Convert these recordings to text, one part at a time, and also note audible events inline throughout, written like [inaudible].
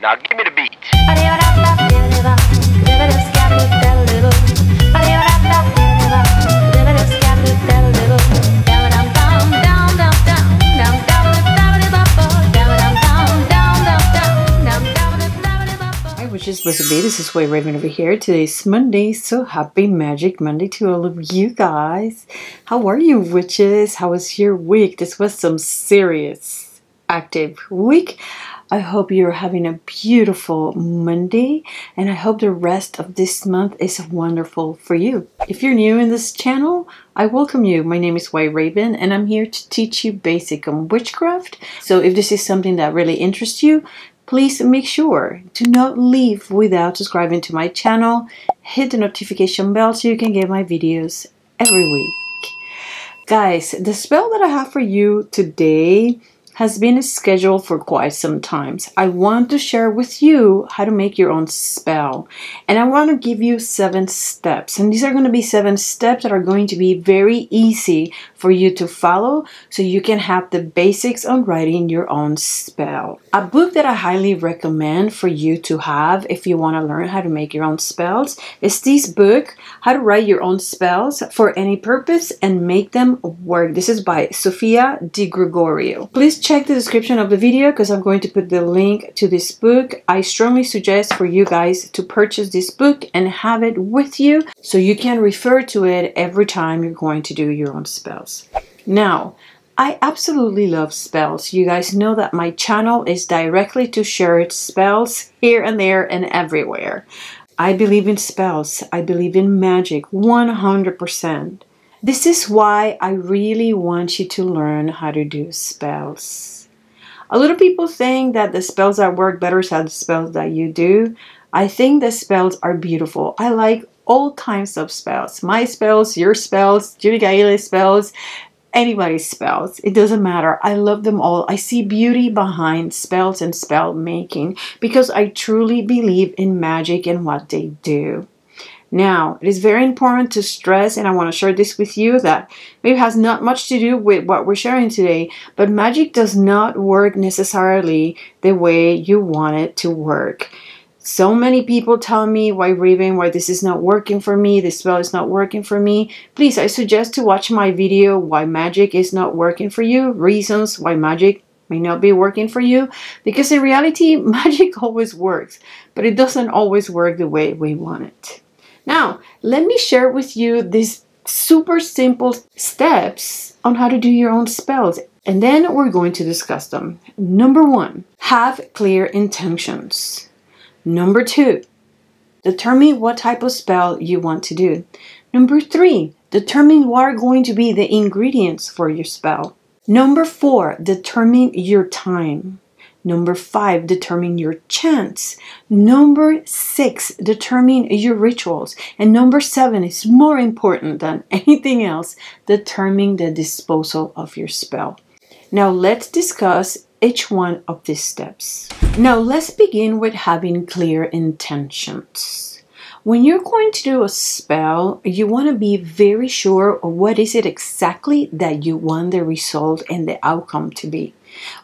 Now give me the beat. Hi, witches, was a This is White Raven over here. Today's Monday, so happy Magic Monday to all of you guys. How are you, witches? How was your week? This was some serious active week. I hope you're having a beautiful Monday, and I hope the rest of this month is wonderful for you. If you're new in this channel, I welcome you. My name is White Raven, and I'm here to teach you basic on witchcraft. So if this is something that really interests you, please make sure to not leave without subscribing to my channel. Hit the notification bell so you can get my videos every week. Guys, the spell that I have for you today has been scheduled for quite some time. I want to share with you how to make your own spell. And I want to give you seven steps. And these are going to be seven steps that are going to be very easy for you to follow so you can have the basics on writing your own spell. A book that I highly recommend for you to have if you want to learn how to make your own spells is this book, How to Write Your Own Spells for Any Purpose and Make Them Work. This is by Sofia Di Gregorio. Please check the description of the video because I'm going to put the link to this book. I strongly suggest for you guys to purchase this book and have it with you so you can refer to it every time you're going to do your own spells. Now, I absolutely love spells. You guys know that my channel is directly to share spells here and there and everywhere. I believe in spells. I believe in magic 100%. This is why I really want you to learn how to do spells. A lot of people think that the spells that work better are the spells that you do. I think the spells are beautiful. I like all kinds of spells. My spells, your spells, Judika Illes's spells, anybody's spells. It doesn't matter. I love them all. I see beauty behind spells and spell making because I truly believe in magic and what they do. Now, it is very important to stress, and I want to share this with you, that maybe has not much to do with what we're sharing today, but magic does not work necessarily the way you want it to work. So many people tell me White Raven, why this is not working for me, this spell is not working for me. Please, I suggest to watch my video why magic is not working for you, reasons why magic may not be working for you, because in reality, [laughs] magic always works, but it doesn't always work the way we want it. Now, let me share with you these super simple steps on how to do your own spells, and then we're going to discuss them. Number one, have clear intentions. Number two, determine what type of spell you want to do. Number three, determine what are going to be the ingredients for your spell. Number four, determine your time. Number five, determine your chants. Number six, determine your rituals. And number seven is more important than [laughs] anything else, determine the disposal of your spell. Now let's discuss each one of these steps. Now let's begin with having clear intentions. When you're going to do a spell, you want to be very sure what is it exactly that you want the result and the outcome to be.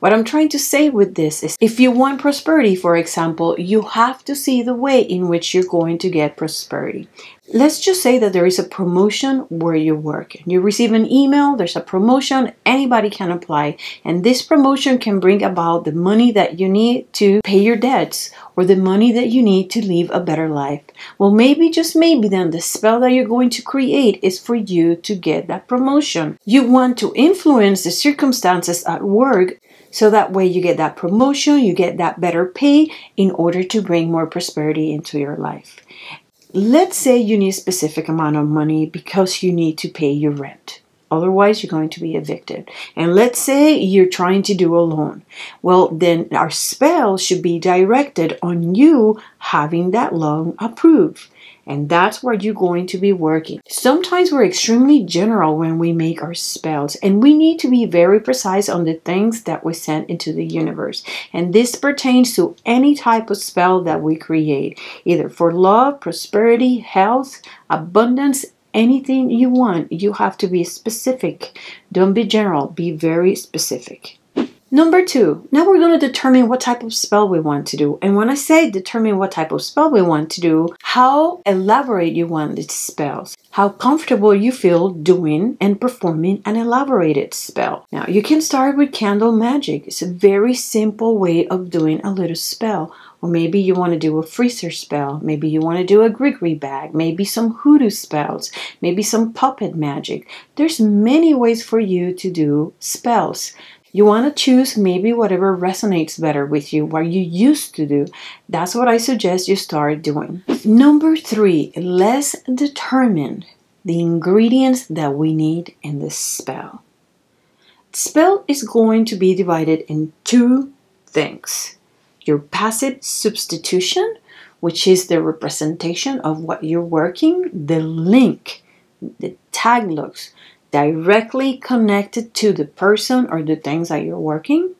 What I'm trying to say with this is if you want prosperity, for example, you have to see the way in which you're going to get prosperity. Let's just say that there is a promotion where you work. You receive an email, there's a promotion, anybody can apply, and this promotion can bring about the money that you need to pay your debts or the money that you need to live a better life. Well, maybe, just maybe, then the spell that you're going to create is for you to get that promotion. You want to influence the circumstances at work so that way you get that promotion, you get that better pay in order to bring more prosperity into your life. Let's say you need a specific amount of money because you need to pay your rent. Otherwise, you're going to be evicted. And let's say you're trying to do a loan. Well, then our spell should be directed on you having that loan approved. And that's where you're going to be working. Sometimes we're extremely general when we make our spells, and we need to be very precise on the things that we send into the universe. And this pertains to any type of spell that we create, either for love, prosperity, health, abundance, anything you want. You have to be specific. Don't be general, be very specific. Number two, now we're going to determine what type of spell we want to do. And when I say determine what type of spell we want to do, how elaborate you want these spells, how comfortable you feel doing and performing an elaborated spell. Now, you can start with candle magic. It's a very simple way of doing a little spell. Or maybe you want to do a freezer spell. Maybe you want to do a Grigri bag. Maybe some hoodoo spells. Maybe some puppet magic. There's many ways for you to do spells. You want to choose maybe whatever resonates better with you, what you used to do. That's what I suggest you start doing. Number three, let's determine the ingredients that we need in this spell. Spell is going to be divided in two things your passive substitution, which is the representation of what you're working, the link, the taglocks, directly connected to the person or the things that you're working,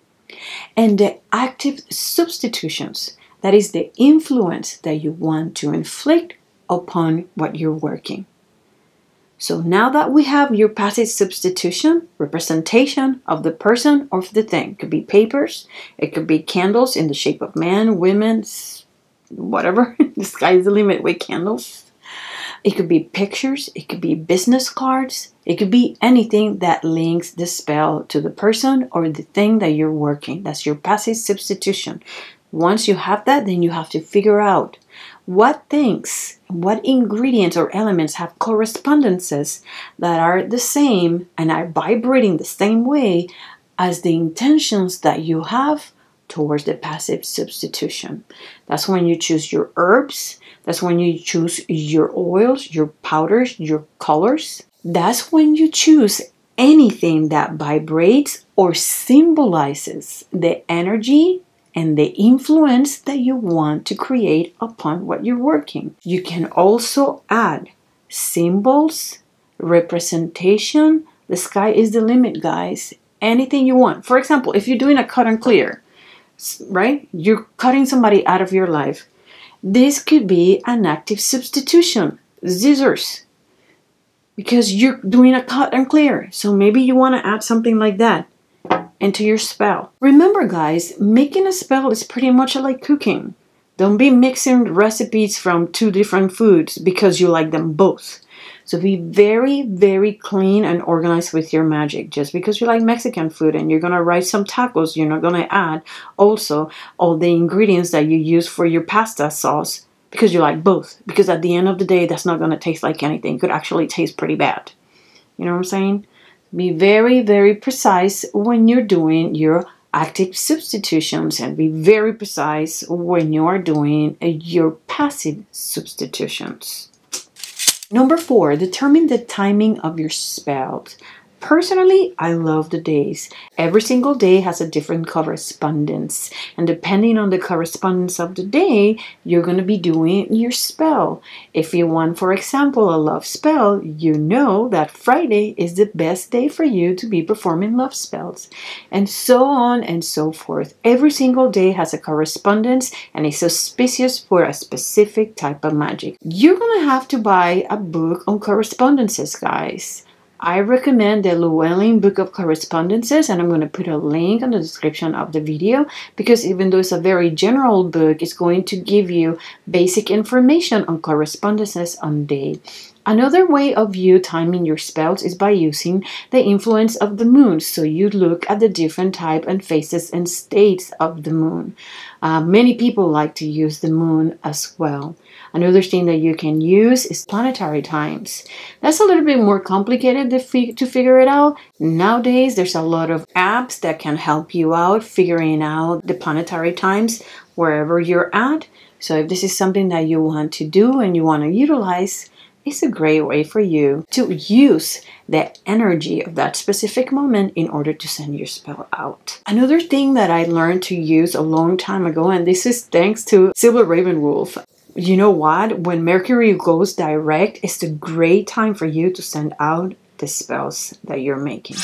and the active substitutions, that is the influence that you want to inflict upon what you're working. So now that we have your passive substitution, representation of the person or of the thing, it could be papers, it could be candles in the shape of men, women, whatever. [laughs] the sky's the limit with candles. It could be pictures, it could be business cards, it could be anything that links the spell to the person or the thing that you're working. That's your passive substitution. Once you have that, then you have to figure out what things, what ingredients or elements have correspondences that are the same and are vibrating the same way as the intentions that you have towards the passive substitution. That's when you choose your herbs, that's when you choose your oils, your powders, your colors. That's when you choose anything that vibrates or symbolizes the energy and the influence that you want to create upon what you're working. You can also add symbols, representation. The sky is the limit, guys. Anything you want. For example, if you're doing a cut and clear, right? You're cutting somebody out of your life. This could be an active substitution, scissors, because you're doing a cut and clear. So maybe you want to add something like that into your spell. Remember, guys, making a spell is pretty much like cooking. Don't be mixing recipes from two different foods because you like them both. So be very, very clean and organized with your magic. Just because you like Mexican food and you're going to write some tacos, you're not going to add also all the ingredients that you use for your pasta sauce because you like both. Because at the end of the day, that's not going to taste like anything. It could actually taste pretty bad. You know what I'm saying? Be very, very precise when you're doing your active substitutions and be very precise when you are doing uh, your passive substitutions. Number four, determine the timing of your spells. Personally, I love the days. Every single day has a different correspondence, and depending on the correspondence of the day, you're going to be doing your spell. If you want, for example, a love spell, you know that Friday is the best day for you to be performing love spells, and so on and so forth. Every single day has a correspondence and is auspicious for a specific type of magic. You're going to have to buy a book on correspondences, guys. I recommend the Llewellyn Book of Correspondences, and I'm going to put a link in the description of the video because even though it's a very general book, it's going to give you basic information on correspondences on day. Another way of you timing your spells is by using the influence of the moon. So you look at the different type and phases and states of the moon. Uh, many people like to use the moon as well. Another thing that you can use is planetary times. That's a little bit more complicated to, to figure it out. Nowadays, there's a lot of apps that can help you out figuring out the planetary times wherever you're at. So if this is something that you want to do and you want to utilize, it's a great way for you to use the energy of that specific moment in order to send your spell out. Another thing that I learned to use a long time ago, and this is thanks to Silver Ravenwolf. You know what? When Mercury goes direct, it's a great time for you to send out the spells that you're making.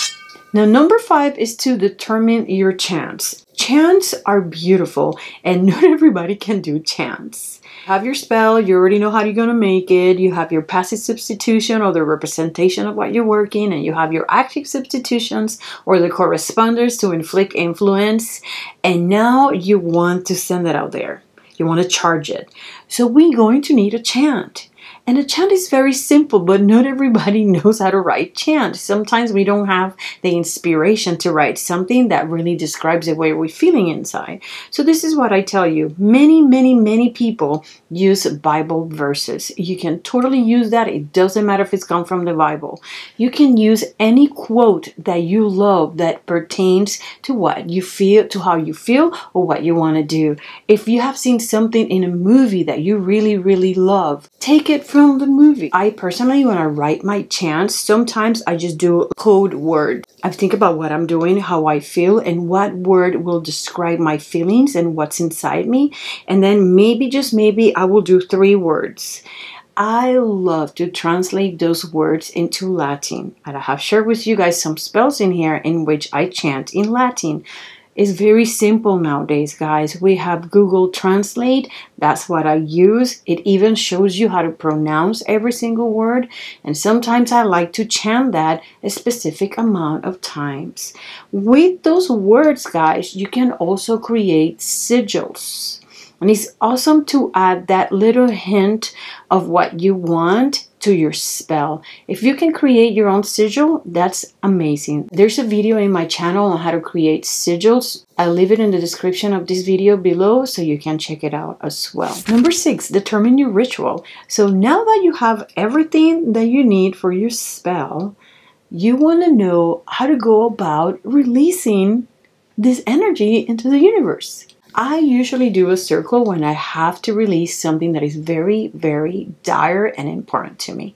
Now, number five is to determine your chants. Chants are beautiful, and [laughs] not everybody can do chants. Have your spell, you already know how you're going to make it. You have your passive substitution or the representation of what you're working, and you have your active substitutions or the corresponders to inflict influence. And now you want to send it out there. You want to charge it. So we're going to need a chant. And a chant is very simple, but not everybody [laughs] knows how to write chant. Sometimes we don't have the inspiration to write something that really describes the way we're feeling inside. So this is what I tell you. Many, many, many people use Bible verses. You can totally use that. It doesn't matter if it's come from the Bible. You can use any quote that you love that pertains to what you feel, to how you feel, or what you want to do. If you have seen something in a movie that you really, really love, take it from the movie. I personally, when I write my chants, sometimes I just do code word. I think about what I'm doing, how I feel, and what word will describe my feelings and what's inside me. And then maybe, just maybe, I will do three words. I love to translate those words into Latin. And I have shared with you guys some spells in here in which I chant in Latin. It's very simple nowadays, guys. We have Google Translate. That's what I use. It even shows you how to pronounce every single word. And sometimes I like to chant that a specific amount of times. With those words, guys, you can also create sigils. And it's awesome to add that little hint of what you want to your spell. If you can create your own sigil, that's amazing. There's a video in my channel on how to create sigils. I'll leave it in the description of this video below so you can check it out as well. Number six, determine your ritual. So now that you have everything that you need for your spell, you want to know how to go about releasing this energy into the universe. I usually do a circle when I have to release something that is very, very dire and important to me.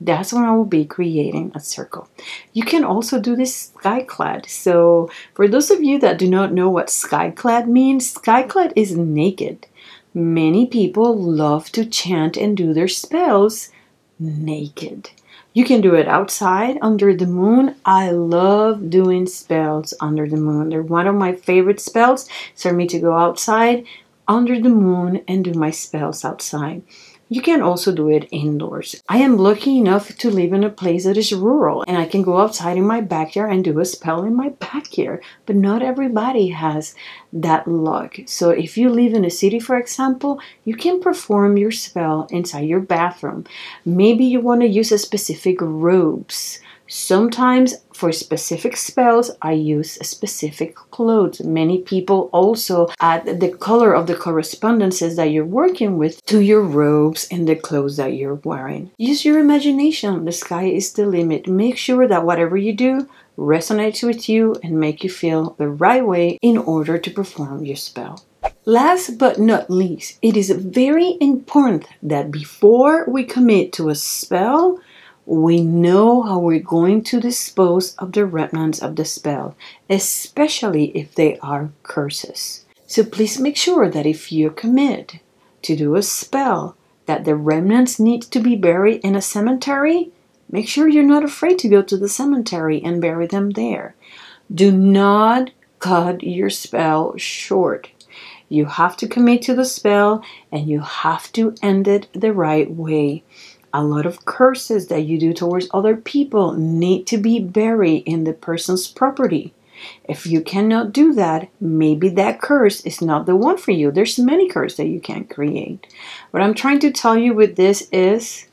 That's when I will be creating a circle. You can also do this skyclad. So, for those of you that do not know what skyclad means, skyclad is naked. Many people love to chant and do their spells naked. You can do it outside under the moon. I love doing spells under the moon. They're one of my favorite spells. So for me to go outside under the moon and do my spells outside. You can also do it indoors. I am lucky enough to live in a place that is rural and I can go outside in my backyard and do a spell in my [laughs] backyard. But not everybody has that luck. So if you live in a city, for example, you can perform your spell inside your bathroom. Maybe you want to use a specific robes Sometimes for specific spells, I use specific clothes. Many people also add the color of the correspondences that you're working with to your robes and the clothes that you're wearing. Use your imagination. The sky is the limit. Make sure that whatever you do resonates with you and make you feel the right way in order to perform your spell. Last but not least, it is very important that before we commit to a spell, we know how we're going to dispose of the remnants of the spell, especially if they are curses. So please make sure that if you commit to do a spell that the remnants need to be buried in a cemetery, make sure you're not afraid to go to the cemetery and bury them there. Do not cut your spell short. You have to commit to the spell and you have to end it the right way a lot of curses that you do towards other people need to be buried in the person's property. If you cannot do that, maybe that curse is not the one for you. There's many curses that you can create. What I'm trying to tell you with this is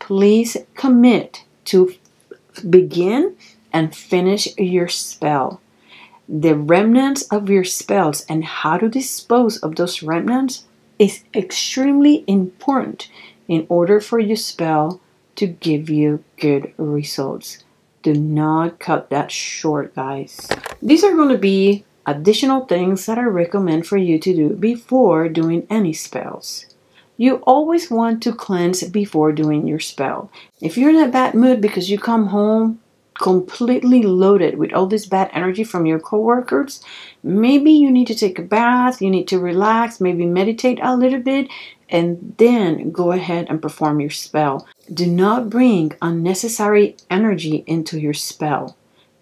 please commit to begin and finish your spell. The remnants of your spells and how to dispose of those remnants is extremely important in order for your spell to give you good results. Do not cut that short, guys. These are going to be additional things that I recommend for you to do before doing any spells. You always want to cleanse before doing your spell. If you're in a bad mood because you come home completely loaded with all this bad energy from your coworkers, maybe you need to take a bath, you need to relax, maybe meditate a little bit, and then go ahead and perform your spell. Do not bring unnecessary energy into your spell.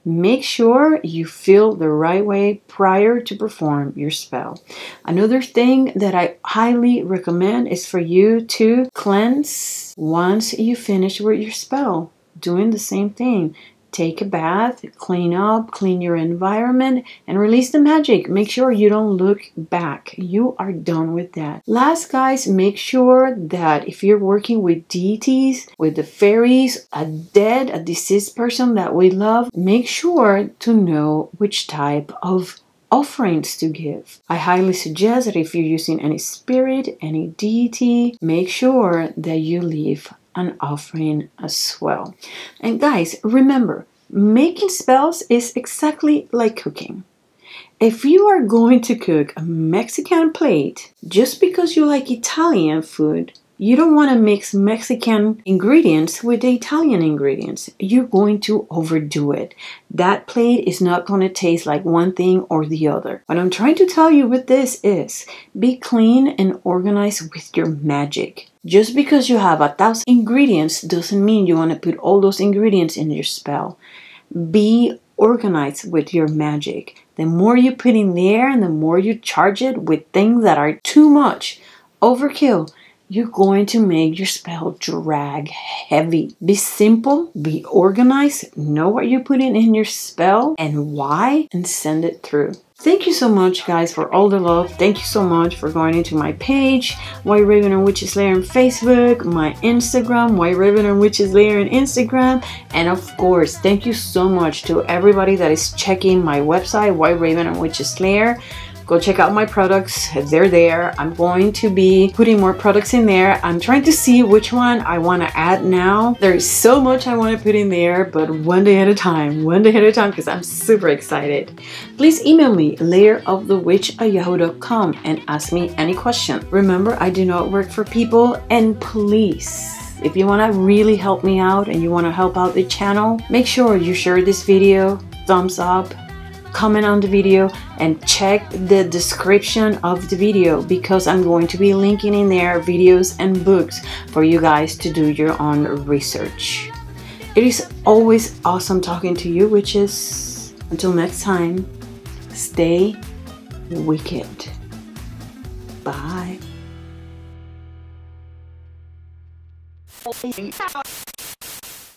Make sure you feel the right way prior to perform your spell. Another thing that I highly recommend is for you to cleanse once you finish with your spell. Doing the same thing take a bath, clean up, clean your environment, and release the magic. Make sure you don't look back. You are done with that. Last, guys, make sure that if you're working with deities, with the fairies, a dead, a deceased person that we love, make sure to know which type of offerings to give. I highly suggest that if you're using any spirit, any deity, make sure that you leave an offering as well. And guys, remember, making spells is exactly like cooking. If you are going to cook a Mexican plate just because you like Italian food, you don't want to mix Mexican ingredients with the Italian ingredients. You're going to overdo it. That plate is not going to taste like one thing or the other. What I'm trying to tell you with this is be clean and organized with your magic. Just because you have a thousand ingredients doesn't mean you want to put all those ingredients in your spell. Be organized with your magic. The more you put in there and the more you charge it with things that are too much, overkill, you're going to make your spell drag heavy. Be simple, be organized, know what you're putting in your spell and why, and send it through. Thank you so much, guys, for all the love. Thank you so much for going into my page, White Raven and Witch's Lair on Facebook, my Instagram, White Raven and Witch's Lair on Instagram, and of course, thank you so much to everybody that is checking my website, White Raven and Witch's Lair go check out my products. They're there. I'm going to be putting more products in there. I'm trying to see which one i want to add now. There's so much i want to put in there but one day at a time one day at a time because i'm super excited. Please email me lairofthewitch at yahoo.com and ask me any question. Remember i do not work for people and please if you want to really help me out and you want to help out the channel make sure you share this video. Thumbs up comment on the video and check the description of the video because I'm going to be linking in there videos and books for you guys to do your own research. It is always awesome talking to you witches. Until next time, stay wicked. Bye.